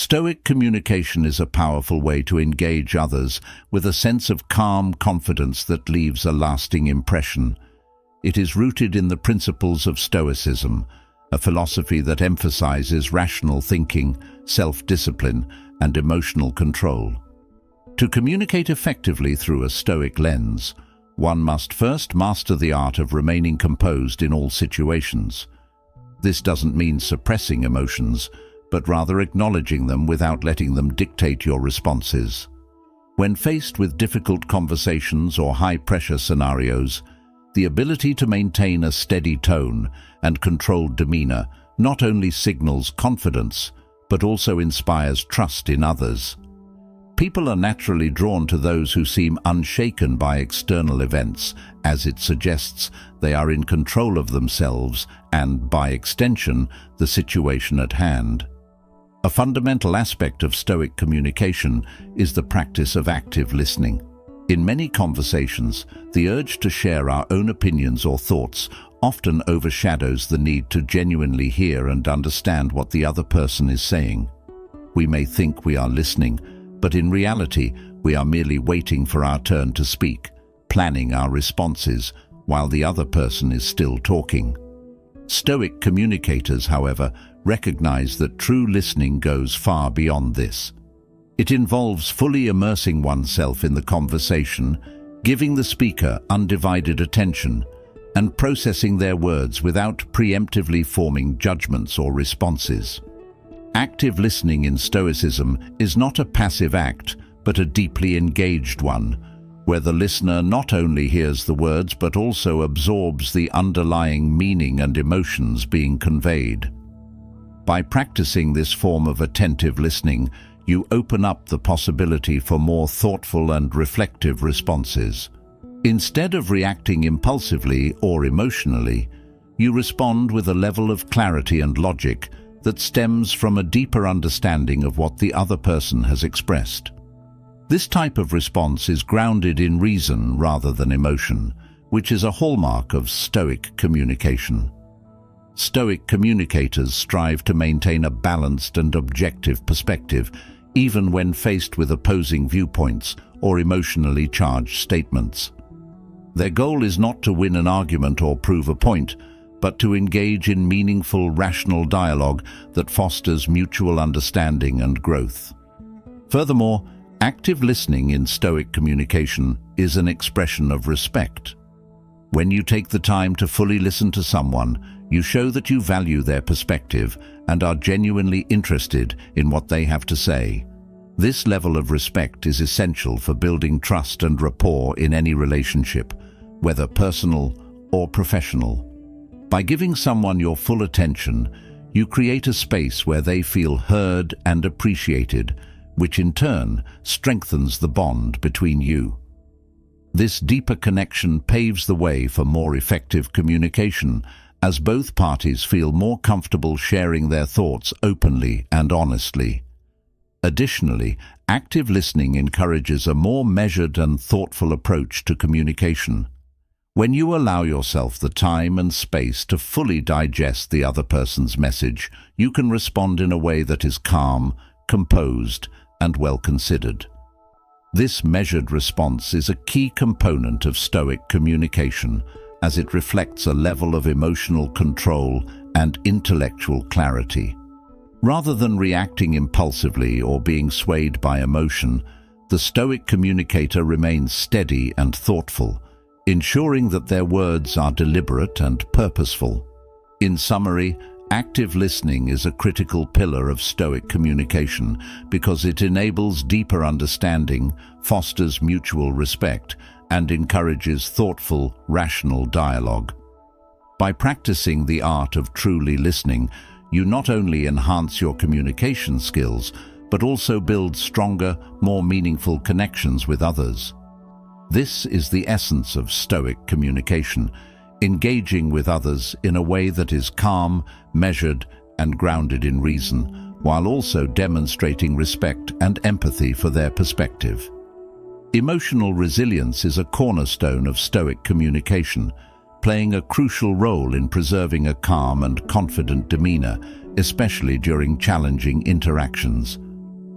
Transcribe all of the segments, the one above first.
Stoic communication is a powerful way to engage others with a sense of calm confidence that leaves a lasting impression. It is rooted in the principles of Stoicism, a philosophy that emphasizes rational thinking, self-discipline, and emotional control. To communicate effectively through a Stoic lens, one must first master the art of remaining composed in all situations. This doesn't mean suppressing emotions, but rather acknowledging them without letting them dictate your responses. When faced with difficult conversations or high-pressure scenarios, the ability to maintain a steady tone and controlled demeanor not only signals confidence, but also inspires trust in others. People are naturally drawn to those who seem unshaken by external events, as it suggests they are in control of themselves and, by extension, the situation at hand. A fundamental aspect of Stoic communication is the practice of active listening. In many conversations, the urge to share our own opinions or thoughts often overshadows the need to genuinely hear and understand what the other person is saying. We may think we are listening, but in reality, we are merely waiting for our turn to speak, planning our responses while the other person is still talking. Stoic communicators, however, recognize that true listening goes far beyond this. It involves fully immersing oneself in the conversation, giving the speaker undivided attention, and processing their words without preemptively forming judgments or responses. Active listening in Stoicism is not a passive act, but a deeply engaged one, where the listener not only hears the words but also absorbs the underlying meaning and emotions being conveyed. By practicing this form of attentive listening, you open up the possibility for more thoughtful and reflective responses. Instead of reacting impulsively or emotionally, you respond with a level of clarity and logic that stems from a deeper understanding of what the other person has expressed. This type of response is grounded in reason rather than emotion, which is a hallmark of Stoic communication. Stoic communicators strive to maintain a balanced and objective perspective, even when faced with opposing viewpoints or emotionally charged statements. Their goal is not to win an argument or prove a point, but to engage in meaningful, rational dialogue that fosters mutual understanding and growth. Furthermore, active listening in Stoic communication is an expression of respect. When you take the time to fully listen to someone, you show that you value their perspective and are genuinely interested in what they have to say. This level of respect is essential for building trust and rapport in any relationship, whether personal or professional. By giving someone your full attention, you create a space where they feel heard and appreciated, which in turn strengthens the bond between you. This deeper connection paves the way for more effective communication, as both parties feel more comfortable sharing their thoughts openly and honestly. Additionally, active listening encourages a more measured and thoughtful approach to communication. When you allow yourself the time and space to fully digest the other person's message, you can respond in a way that is calm, composed, and well considered. This measured response is a key component of Stoic communication, as it reflects a level of emotional control and intellectual clarity. Rather than reacting impulsively or being swayed by emotion, the Stoic communicator remains steady and thoughtful, ensuring that their words are deliberate and purposeful. In summary, active listening is a critical pillar of Stoic communication because it enables deeper understanding, fosters mutual respect, and encourages thoughtful, rational dialogue. By practicing the art of truly listening, you not only enhance your communication skills, but also build stronger, more meaningful connections with others. This is the essence of Stoic communication, engaging with others in a way that is calm, measured, and grounded in reason, while also demonstrating respect and empathy for their perspective. Emotional resilience is a cornerstone of Stoic communication, playing a crucial role in preserving a calm and confident demeanor, especially during challenging interactions.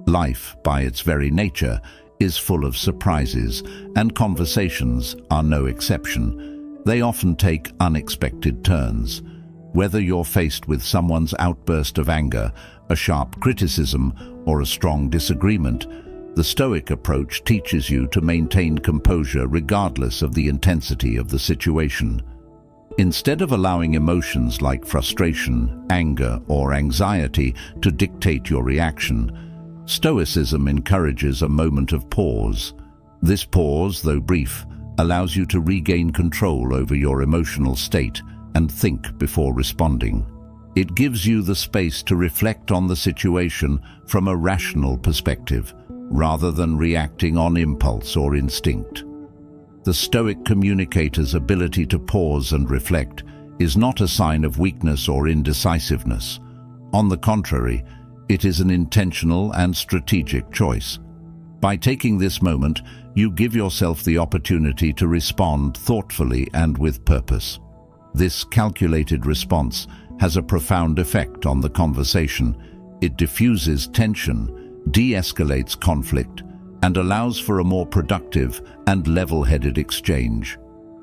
Life, by its very nature, is full of surprises, and conversations are no exception. They often take unexpected turns. Whether you're faced with someone's outburst of anger, a sharp criticism, or a strong disagreement, the Stoic approach teaches you to maintain composure regardless of the intensity of the situation. Instead of allowing emotions like frustration, anger, or anxiety to dictate your reaction, Stoicism encourages a moment of pause. This pause, though brief, allows you to regain control over your emotional state and think before responding. It gives you the space to reflect on the situation from a rational perspective, rather than reacting on impulse or instinct. The Stoic communicator's ability to pause and reflect is not a sign of weakness or indecisiveness. On the contrary, it is an intentional and strategic choice. By taking this moment, you give yourself the opportunity to respond thoughtfully and with purpose. This calculated response has a profound effect on the conversation. It diffuses tension, de-escalates conflict, and allows for a more productive and level-headed exchange.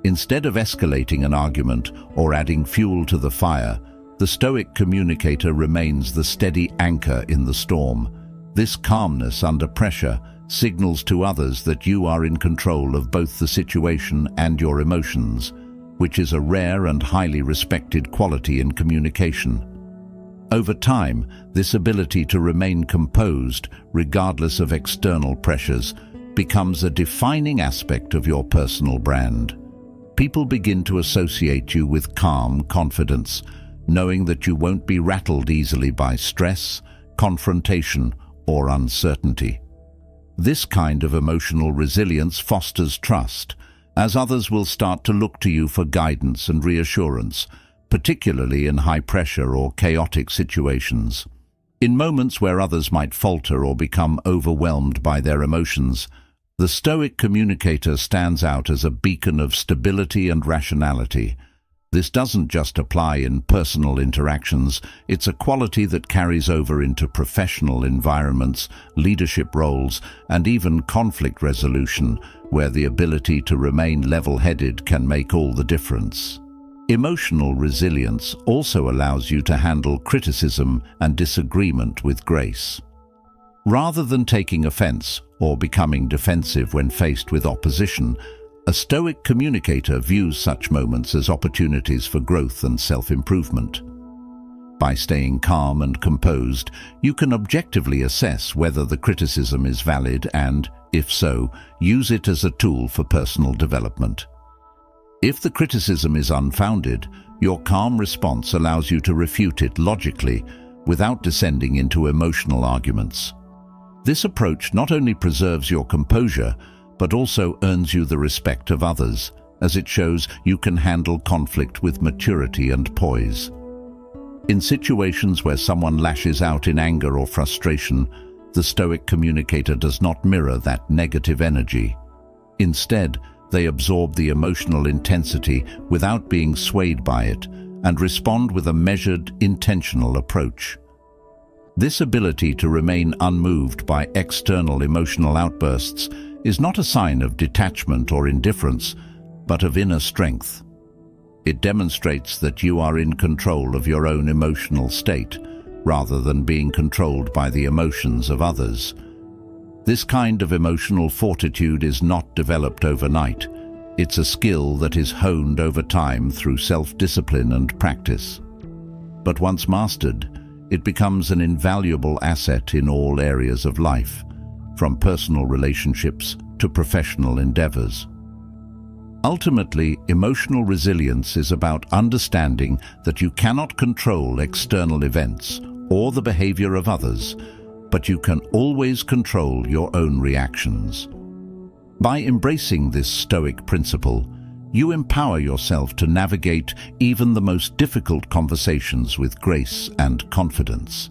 Instead of escalating an argument or adding fuel to the fire, the Stoic communicator remains the steady anchor in the storm. This calmness under pressure signals to others that you are in control of both the situation and your emotions, which is a rare and highly respected quality in communication. Over time, this ability to remain composed, regardless of external pressures, becomes a defining aspect of your personal brand. People begin to associate you with calm confidence, knowing that you won't be rattled easily by stress, confrontation, or uncertainty. This kind of emotional resilience fosters trust, as others will start to look to you for guidance and reassurance, particularly in high-pressure or chaotic situations. In moments where others might falter or become overwhelmed by their emotions, the Stoic communicator stands out as a beacon of stability and rationality, this doesn't just apply in personal interactions, it's a quality that carries over into professional environments, leadership roles, and even conflict resolution, where the ability to remain level-headed can make all the difference. Emotional resilience also allows you to handle criticism and disagreement with grace. Rather than taking offense or becoming defensive when faced with opposition, a Stoic communicator views such moments as opportunities for growth and self-improvement. By staying calm and composed, you can objectively assess whether the criticism is valid and, if so, use it as a tool for personal development. If the criticism is unfounded, your calm response allows you to refute it logically without descending into emotional arguments. This approach not only preserves your composure, but also earns you the respect of others, as it shows you can handle conflict with maturity and poise. In situations where someone lashes out in anger or frustration, the Stoic communicator does not mirror that negative energy. Instead, they absorb the emotional intensity without being swayed by it and respond with a measured, intentional approach. This ability to remain unmoved by external emotional outbursts is not a sign of detachment or indifference, but of inner strength. It demonstrates that you are in control of your own emotional state, rather than being controlled by the emotions of others. This kind of emotional fortitude is not developed overnight. It's a skill that is honed over time through self-discipline and practice. But once mastered, it becomes an invaluable asset in all areas of life from personal relationships to professional endeavors. Ultimately, emotional resilience is about understanding that you cannot control external events or the behavior of others, but you can always control your own reactions. By embracing this Stoic principle, you empower yourself to navigate even the most difficult conversations with grace and confidence.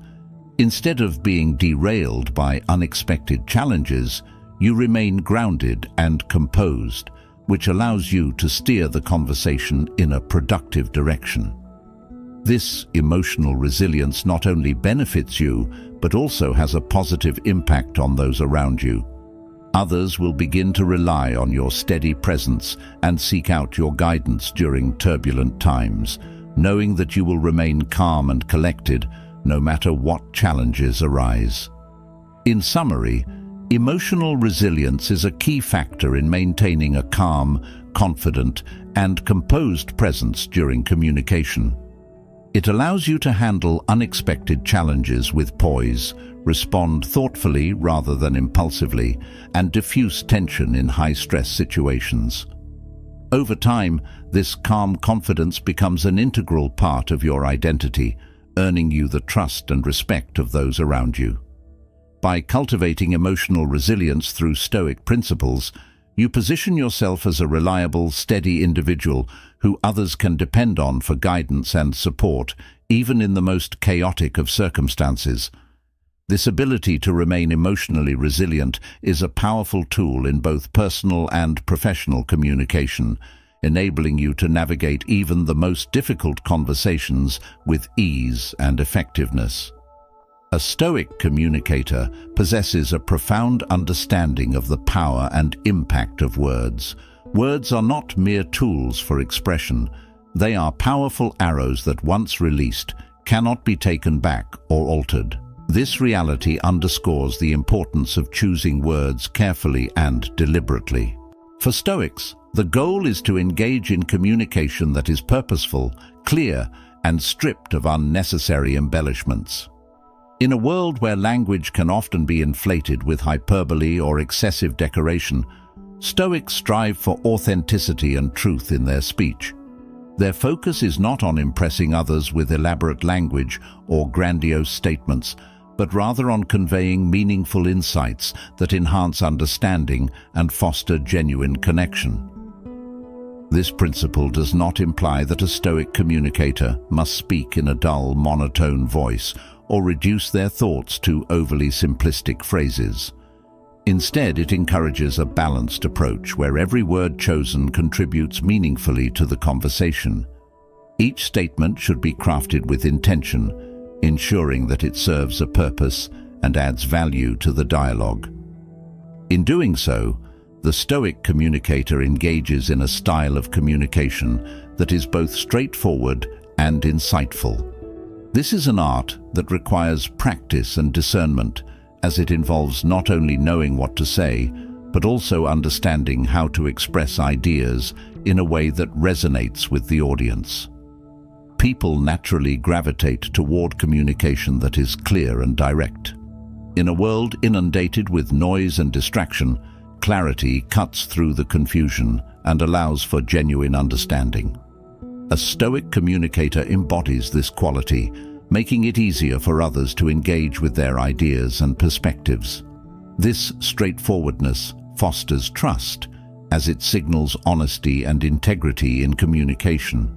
Instead of being derailed by unexpected challenges, you remain grounded and composed, which allows you to steer the conversation in a productive direction. This emotional resilience not only benefits you, but also has a positive impact on those around you. Others will begin to rely on your steady presence and seek out your guidance during turbulent times, knowing that you will remain calm and collected no matter what challenges arise. In summary, emotional resilience is a key factor in maintaining a calm, confident and composed presence during communication. It allows you to handle unexpected challenges with poise, respond thoughtfully rather than impulsively, and diffuse tension in high-stress situations. Over time, this calm confidence becomes an integral part of your identity, earning you the trust and respect of those around you. By cultivating emotional resilience through Stoic principles, you position yourself as a reliable, steady individual who others can depend on for guidance and support, even in the most chaotic of circumstances. This ability to remain emotionally resilient is a powerful tool in both personal and professional communication, enabling you to navigate even the most difficult conversations with ease and effectiveness. A Stoic communicator possesses a profound understanding of the power and impact of words. Words are not mere tools for expression. They are powerful arrows that once released cannot be taken back or altered. This reality underscores the importance of choosing words carefully and deliberately. For Stoics, the goal is to engage in communication that is purposeful, clear, and stripped of unnecessary embellishments. In a world where language can often be inflated with hyperbole or excessive decoration, Stoics strive for authenticity and truth in their speech. Their focus is not on impressing others with elaborate language or grandiose statements, but rather on conveying meaningful insights that enhance understanding and foster genuine connection. This principle does not imply that a Stoic communicator must speak in a dull, monotone voice or reduce their thoughts to overly simplistic phrases. Instead, it encourages a balanced approach where every word chosen contributes meaningfully to the conversation. Each statement should be crafted with intention, ensuring that it serves a purpose and adds value to the dialogue. In doing so, the Stoic communicator engages in a style of communication that is both straightforward and insightful. This is an art that requires practice and discernment as it involves not only knowing what to say, but also understanding how to express ideas in a way that resonates with the audience. People naturally gravitate toward communication that is clear and direct. In a world inundated with noise and distraction, clarity cuts through the confusion and allows for genuine understanding. A Stoic communicator embodies this quality, making it easier for others to engage with their ideas and perspectives. This straightforwardness fosters trust, as it signals honesty and integrity in communication.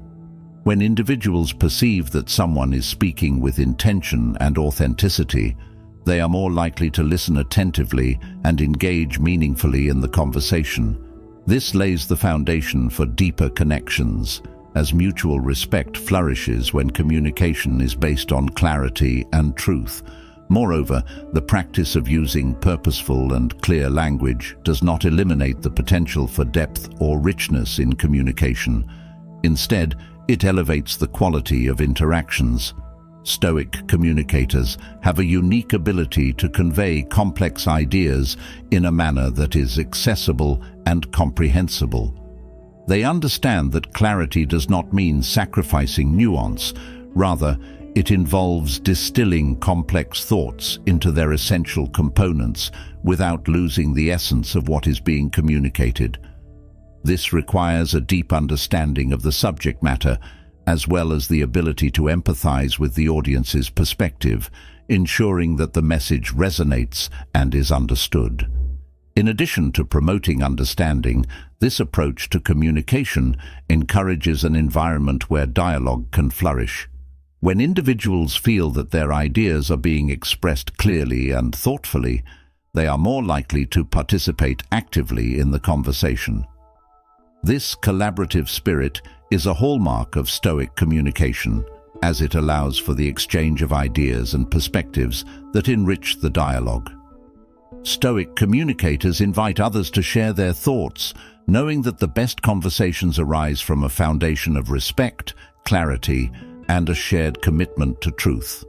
When individuals perceive that someone is speaking with intention and authenticity, they are more likely to listen attentively and engage meaningfully in the conversation. This lays the foundation for deeper connections, as mutual respect flourishes when communication is based on clarity and truth. Moreover, the practice of using purposeful and clear language does not eliminate the potential for depth or richness in communication. Instead, it elevates the quality of interactions. Stoic communicators have a unique ability to convey complex ideas in a manner that is accessible and comprehensible. They understand that clarity does not mean sacrificing nuance. Rather, it involves distilling complex thoughts into their essential components without losing the essence of what is being communicated. This requires a deep understanding of the subject matter, as well as the ability to empathize with the audience's perspective, ensuring that the message resonates and is understood. In addition to promoting understanding, this approach to communication encourages an environment where dialogue can flourish. When individuals feel that their ideas are being expressed clearly and thoughtfully, they are more likely to participate actively in the conversation. This collaborative spirit is a hallmark of Stoic communication, as it allows for the exchange of ideas and perspectives that enrich the dialogue. Stoic communicators invite others to share their thoughts, knowing that the best conversations arise from a foundation of respect, clarity, and a shared commitment to truth.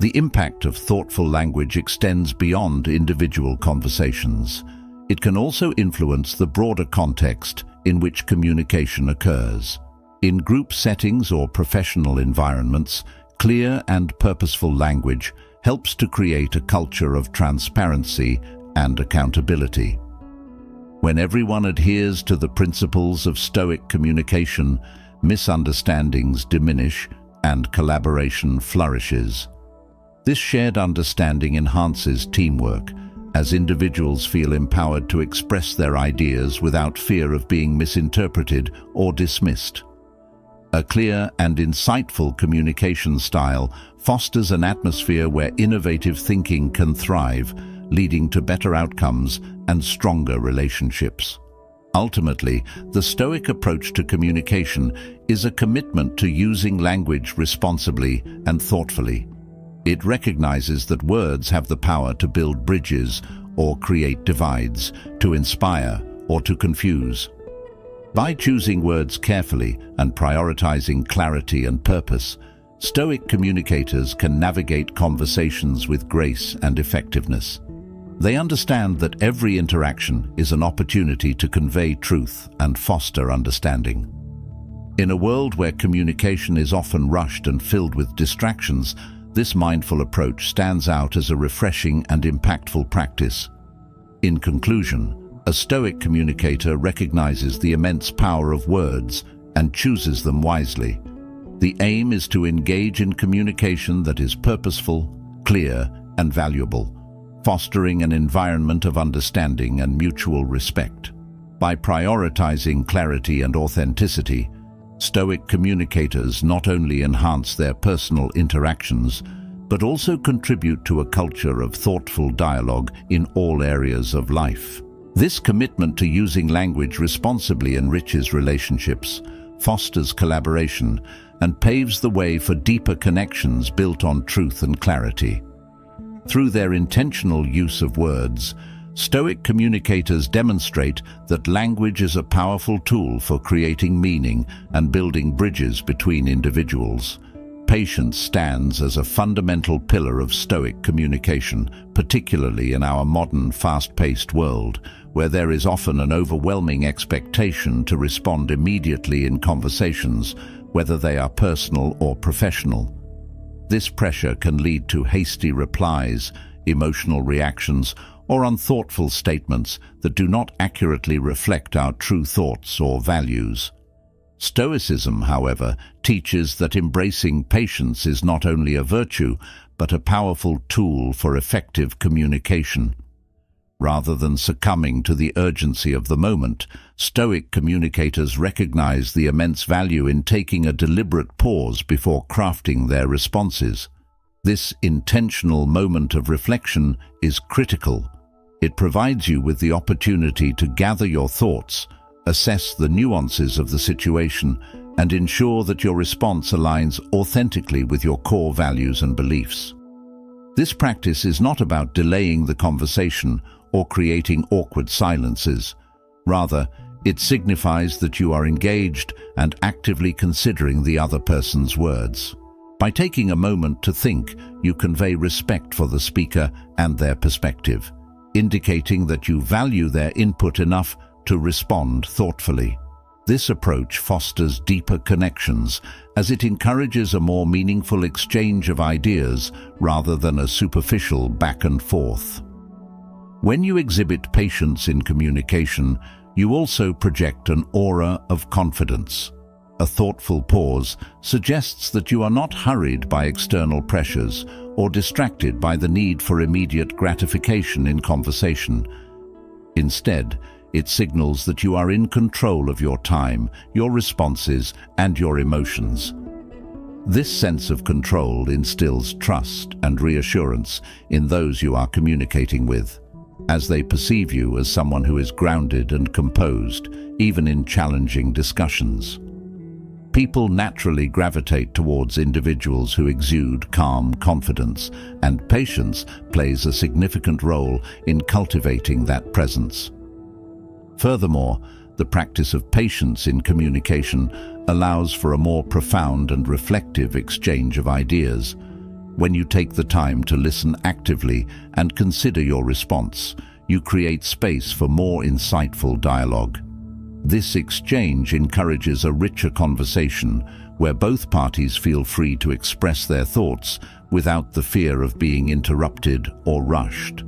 The impact of thoughtful language extends beyond individual conversations. It can also influence the broader context in which communication occurs. In group settings or professional environments, clear and purposeful language helps to create a culture of transparency and accountability. When everyone adheres to the principles of Stoic communication, misunderstandings diminish and collaboration flourishes. This shared understanding enhances teamwork as individuals feel empowered to express their ideas without fear of being misinterpreted or dismissed. A clear and insightful communication style fosters an atmosphere where innovative thinking can thrive, leading to better outcomes and stronger relationships. Ultimately, the Stoic approach to communication is a commitment to using language responsibly and thoughtfully. It recognizes that words have the power to build bridges or create divides, to inspire or to confuse. By choosing words carefully and prioritizing clarity and purpose, Stoic communicators can navigate conversations with grace and effectiveness. They understand that every interaction is an opportunity to convey truth and foster understanding. In a world where communication is often rushed and filled with distractions, this mindful approach stands out as a refreshing and impactful practice. In conclusion, a Stoic communicator recognizes the immense power of words and chooses them wisely. The aim is to engage in communication that is purposeful, clear, and valuable fostering an environment of understanding and mutual respect. By prioritizing clarity and authenticity, Stoic communicators not only enhance their personal interactions, but also contribute to a culture of thoughtful dialogue in all areas of life. This commitment to using language responsibly enriches relationships, fosters collaboration, and paves the way for deeper connections built on truth and clarity. Through their intentional use of words, Stoic communicators demonstrate that language is a powerful tool for creating meaning and building bridges between individuals. Patience stands as a fundamental pillar of Stoic communication, particularly in our modern, fast-paced world, where there is often an overwhelming expectation to respond immediately in conversations, whether they are personal or professional. This pressure can lead to hasty replies, emotional reactions, or unthoughtful statements that do not accurately reflect our true thoughts or values. Stoicism, however, teaches that embracing patience is not only a virtue, but a powerful tool for effective communication. Rather than succumbing to the urgency of the moment, Stoic communicators recognize the immense value in taking a deliberate pause before crafting their responses. This intentional moment of reflection is critical. It provides you with the opportunity to gather your thoughts, assess the nuances of the situation, and ensure that your response aligns authentically with your core values and beliefs. This practice is not about delaying the conversation or creating awkward silences. Rather, it signifies that you are engaged and actively considering the other person's words. By taking a moment to think, you convey respect for the speaker and their perspective, indicating that you value their input enough to respond thoughtfully. This approach fosters deeper connections as it encourages a more meaningful exchange of ideas rather than a superficial back and forth. When you exhibit patience in communication, you also project an aura of confidence. A thoughtful pause suggests that you are not hurried by external pressures or distracted by the need for immediate gratification in conversation. Instead, it signals that you are in control of your time, your responses, and your emotions. This sense of control instills trust and reassurance in those you are communicating with as they perceive you as someone who is grounded and composed, even in challenging discussions. People naturally gravitate towards individuals who exude calm confidence, and patience plays a significant role in cultivating that presence. Furthermore, the practice of patience in communication allows for a more profound and reflective exchange of ideas. When you take the time to listen actively and consider your response, you create space for more insightful dialogue. This exchange encourages a richer conversation where both parties feel free to express their thoughts without the fear of being interrupted or rushed.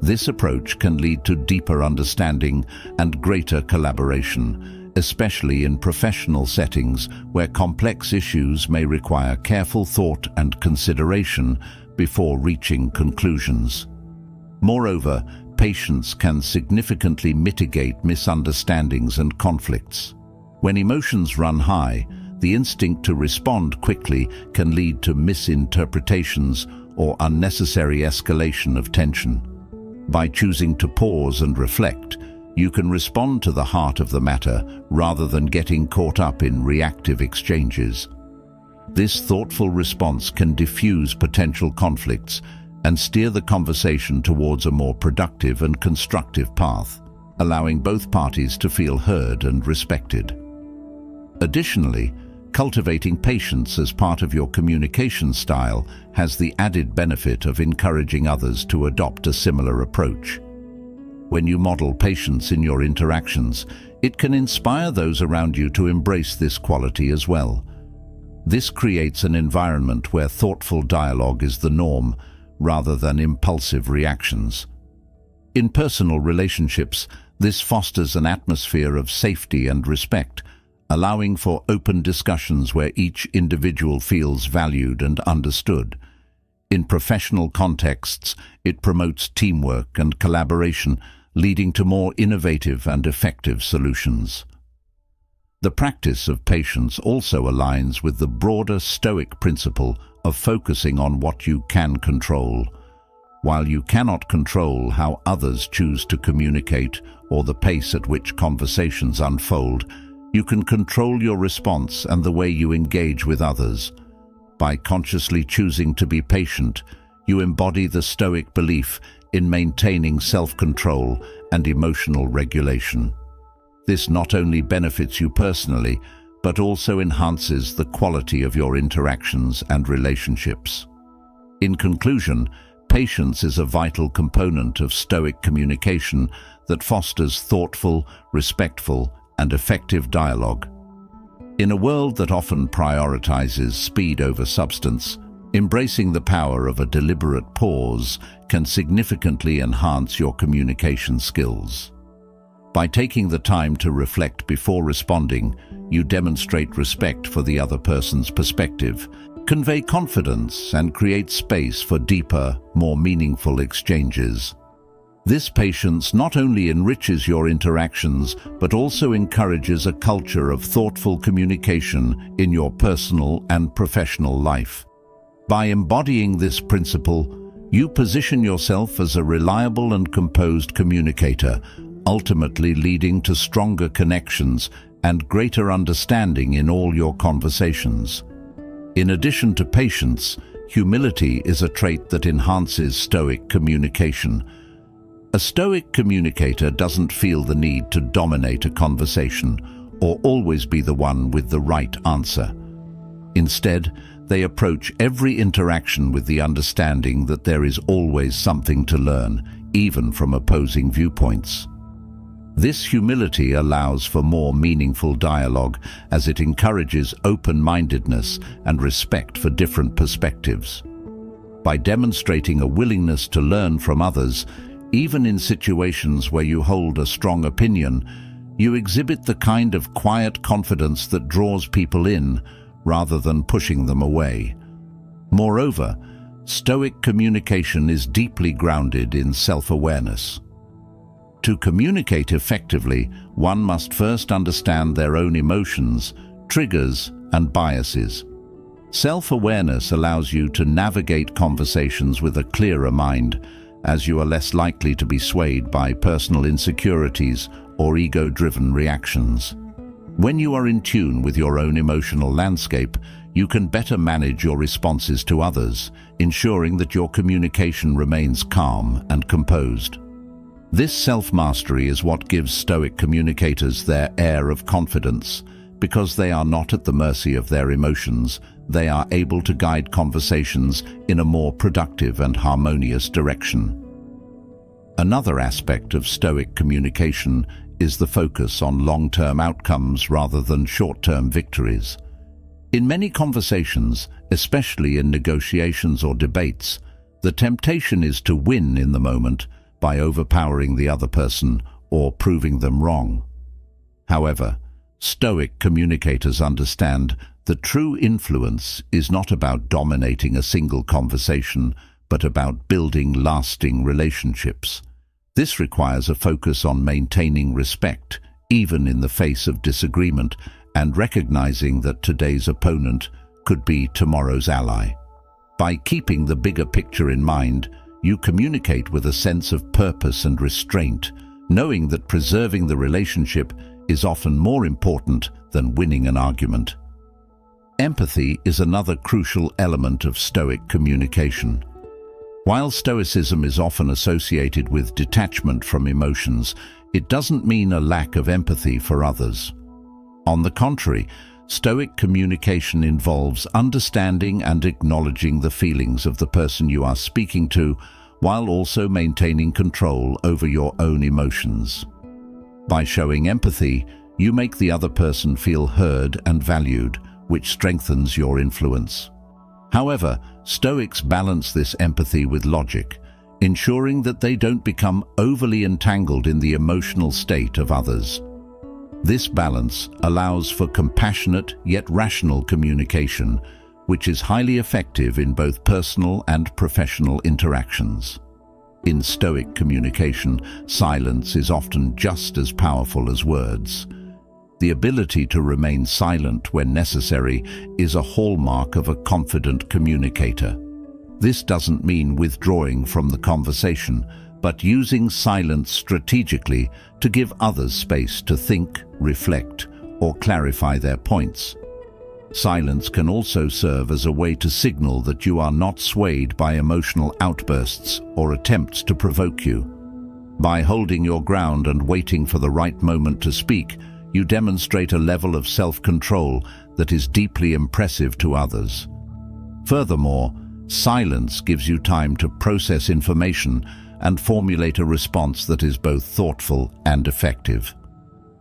This approach can lead to deeper understanding and greater collaboration, especially in professional settings where complex issues may require careful thought and consideration before reaching conclusions. Moreover, patience can significantly mitigate misunderstandings and conflicts. When emotions run high, the instinct to respond quickly can lead to misinterpretations or unnecessary escalation of tension. By choosing to pause and reflect, you can respond to the heart of the matter rather than getting caught up in reactive exchanges. This thoughtful response can diffuse potential conflicts and steer the conversation towards a more productive and constructive path, allowing both parties to feel heard and respected. Additionally, Cultivating patience as part of your communication style has the added benefit of encouraging others to adopt a similar approach. When you model patience in your interactions, it can inspire those around you to embrace this quality as well. This creates an environment where thoughtful dialogue is the norm, rather than impulsive reactions. In personal relationships, this fosters an atmosphere of safety and respect, allowing for open discussions where each individual feels valued and understood. In professional contexts, it promotes teamwork and collaboration, leading to more innovative and effective solutions. The practice of patience also aligns with the broader Stoic principle of focusing on what you can control. While you cannot control how others choose to communicate or the pace at which conversations unfold, you can control your response and the way you engage with others. By consciously choosing to be patient, you embody the Stoic belief in maintaining self-control and emotional regulation. This not only benefits you personally, but also enhances the quality of your interactions and relationships. In conclusion, patience is a vital component of Stoic communication that fosters thoughtful, respectful, and effective dialogue. In a world that often prioritizes speed over substance, embracing the power of a deliberate pause can significantly enhance your communication skills. By taking the time to reflect before responding, you demonstrate respect for the other person's perspective, convey confidence and create space for deeper, more meaningful exchanges. This patience not only enriches your interactions, but also encourages a culture of thoughtful communication in your personal and professional life. By embodying this principle, you position yourself as a reliable and composed communicator, ultimately leading to stronger connections and greater understanding in all your conversations. In addition to patience, humility is a trait that enhances Stoic communication, a Stoic communicator doesn't feel the need to dominate a conversation or always be the one with the right answer. Instead, they approach every interaction with the understanding that there is always something to learn, even from opposing viewpoints. This humility allows for more meaningful dialogue as it encourages open-mindedness and respect for different perspectives. By demonstrating a willingness to learn from others, even in situations where you hold a strong opinion, you exhibit the kind of quiet confidence that draws people in rather than pushing them away. Moreover, Stoic communication is deeply grounded in self-awareness. To communicate effectively, one must first understand their own emotions, triggers and biases. Self-awareness allows you to navigate conversations with a clearer mind as you are less likely to be swayed by personal insecurities or ego-driven reactions. When you are in tune with your own emotional landscape, you can better manage your responses to others, ensuring that your communication remains calm and composed. This self-mastery is what gives Stoic communicators their air of confidence. Because they are not at the mercy of their emotions, they are able to guide conversations in a more productive and harmonious direction. Another aspect of Stoic communication is the focus on long-term outcomes rather than short-term victories. In many conversations, especially in negotiations or debates, the temptation is to win in the moment by overpowering the other person or proving them wrong. However, Stoic communicators understand that true influence is not about dominating a single conversation, but about building lasting relationships. This requires a focus on maintaining respect, even in the face of disagreement, and recognizing that today's opponent could be tomorrow's ally. By keeping the bigger picture in mind, you communicate with a sense of purpose and restraint, knowing that preserving the relationship is often more important than winning an argument. Empathy is another crucial element of Stoic communication. While Stoicism is often associated with detachment from emotions, it doesn't mean a lack of empathy for others. On the contrary, Stoic communication involves understanding and acknowledging the feelings of the person you are speaking to, while also maintaining control over your own emotions. By showing empathy, you make the other person feel heard and valued, which strengthens your influence. However, Stoics balance this empathy with logic, ensuring that they don't become overly entangled in the emotional state of others. This balance allows for compassionate yet rational communication, which is highly effective in both personal and professional interactions. In Stoic communication, silence is often just as powerful as words. The ability to remain silent when necessary is a hallmark of a confident communicator. This doesn't mean withdrawing from the conversation, but using silence strategically to give others space to think, reflect, or clarify their points. Silence can also serve as a way to signal that you are not swayed by emotional outbursts or attempts to provoke you. By holding your ground and waiting for the right moment to speak, you demonstrate a level of self-control that is deeply impressive to others. Furthermore, silence gives you time to process information and formulate a response that is both thoughtful and effective.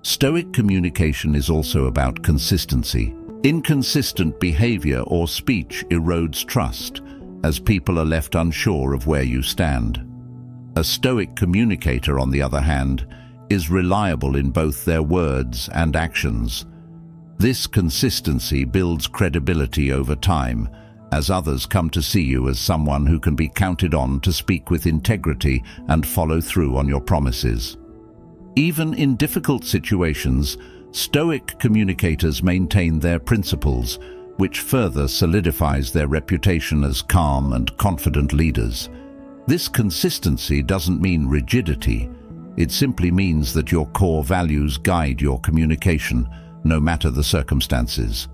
Stoic communication is also about consistency. Inconsistent behavior or speech erodes trust, as people are left unsure of where you stand. A Stoic communicator, on the other hand, is reliable in both their words and actions. This consistency builds credibility over time, as others come to see you as someone who can be counted on to speak with integrity and follow through on your promises. Even in difficult situations, Stoic communicators maintain their principles, which further solidifies their reputation as calm and confident leaders. This consistency doesn't mean rigidity. It simply means that your core values guide your communication, no matter the circumstances.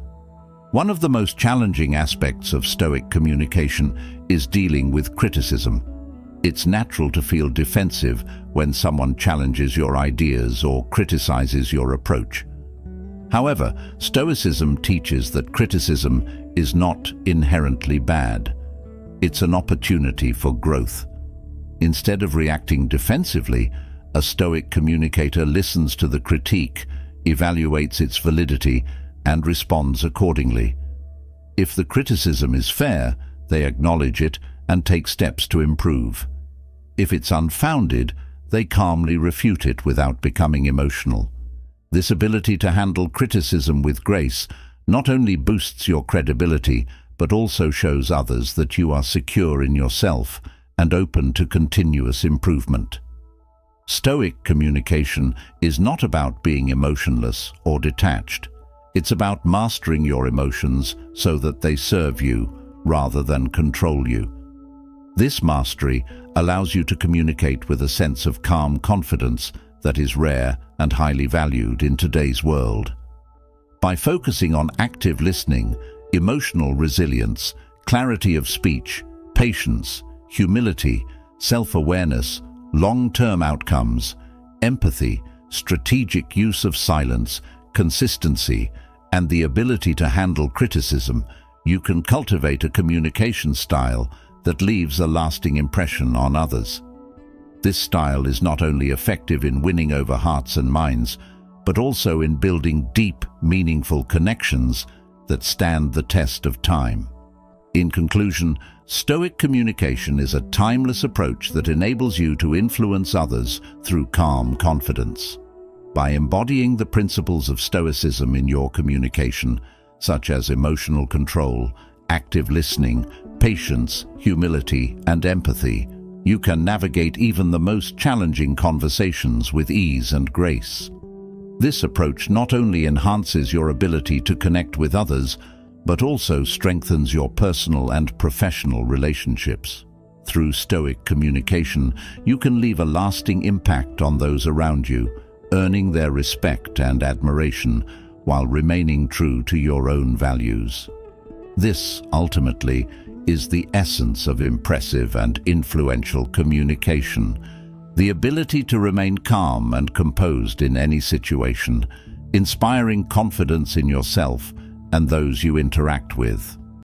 One of the most challenging aspects of Stoic communication is dealing with criticism. It's natural to feel defensive when someone challenges your ideas or criticizes your approach. However, Stoicism teaches that criticism is not inherently bad. It's an opportunity for growth. Instead of reacting defensively, a Stoic communicator listens to the critique, evaluates its validity, and responds accordingly. If the criticism is fair, they acknowledge it and take steps to improve. If it's unfounded, they calmly refute it without becoming emotional. This ability to handle criticism with grace not only boosts your credibility, but also shows others that you are secure in yourself and open to continuous improvement. Stoic communication is not about being emotionless or detached. It's about mastering your emotions so that they serve you rather than control you. This mastery allows you to communicate with a sense of calm confidence that is rare and highly valued in today's world. By focusing on active listening, emotional resilience, clarity of speech, patience, humility, self-awareness, long-term outcomes, empathy, strategic use of silence, consistency, and the ability to handle criticism, you can cultivate a communication style that leaves a lasting impression on others. This style is not only effective in winning over hearts and minds, but also in building deep, meaningful connections that stand the test of time. In conclusion, Stoic communication is a timeless approach that enables you to influence others through calm confidence. By embodying the principles of Stoicism in your communication, such as emotional control, active listening, patience, humility, and empathy, you can navigate even the most challenging conversations with ease and grace. This approach not only enhances your ability to connect with others, but also strengthens your personal and professional relationships. Through stoic communication, you can leave a lasting impact on those around you, earning their respect and admiration while remaining true to your own values. This, ultimately, is the essence of impressive and influential communication, the ability to remain calm and composed in any situation, inspiring confidence in yourself and those you interact with.